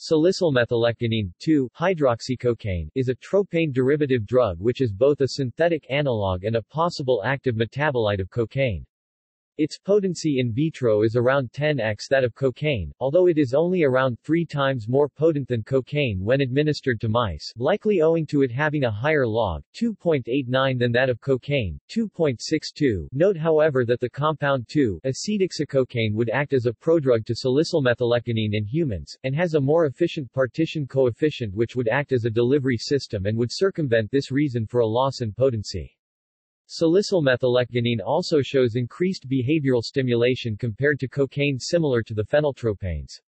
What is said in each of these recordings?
Salicylmethylecgonine 2-hydroxycocaine is a tropane derivative drug which is both a synthetic analog and a possible active metabolite of cocaine. Its potency in vitro is around 10x that of cocaine, although it is only around 3 times more potent than cocaine when administered to mice, likely owing to it having a higher log, 2.89 than that of cocaine, 2.62. Note however that the compound 2-acetoxycocaine would act as a prodrug to salicylmethylecgonine in humans, and has a more efficient partition coefficient which would act as a delivery system and would circumvent this reason for a loss in potency. Salicylmethylecgonine also shows increased behavioral stimulation compared to cocaine similar to the phenyltropanes.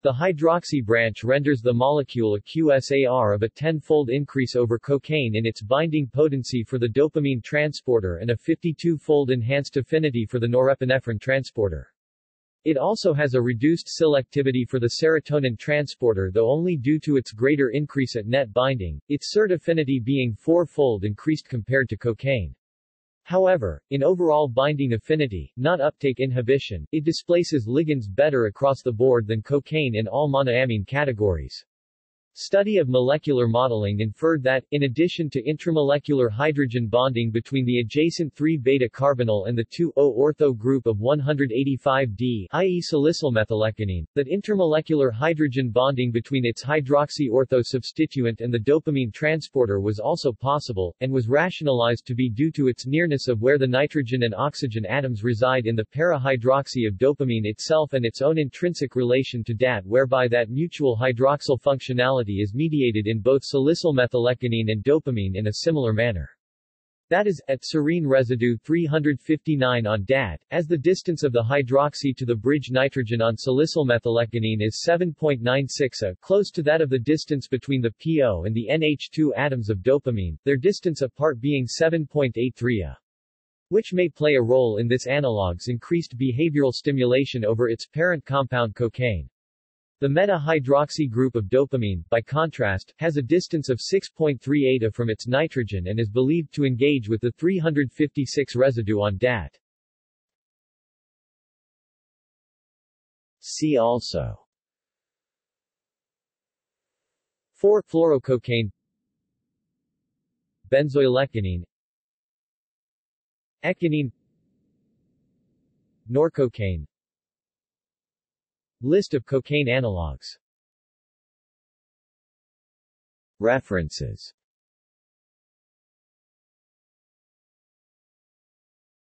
The hydroxy branch renders the molecule a QSAR of a tenfold increase over cocaine in its binding potency for the dopamine transporter and a 52-fold enhanced affinity for the norepinephrine transporter. It also has a reduced selectivity for the serotonin transporter though only due to its greater increase at net binding, its SERT affinity being four-fold increased compared to cocaine. However, in overall binding affinity, not uptake inhibition, it displaces ligands better across the board than cocaine in all monoamine categories. Study of molecular modeling inferred that, in addition to intramolecular hydrogen bonding between the adjacent 3-beta-carbonyl and the 2-O-ortho group of 185D i.e. salicylmethylecgonine, that intermolecular hydrogen bonding between its hydroxy-ortho substituent and the dopamine transporter was also possible, and was rationalized to be due to its nearness of where the nitrogen and oxygen atoms reside in the para-hydroxy of dopamine itself and its own intrinsic relation to DAT whereby that mutual hydroxyl functionality is mediated in both salicylmethylecgonine and dopamine in a similar manner. That is, at serine residue 359 on DAT, as the distance of the hydroxy to the bridge nitrogen on salicylmethylecgonine is 7.96 a, close to that of the distance between the PO and the NH2 atoms of dopamine, their distance apart being 7.83 a which may play a role in this analog's increased behavioral stimulation over its parent compound cocaine. The meta-hydroxy group of dopamine, by contrast, has a distance of 6.38 A from its nitrogen and is believed to engage with the 356 residue on DAT. See also 4. Fluorococaine Benzoylecgonine Ecgonine Norcocaine List of cocaine analogues References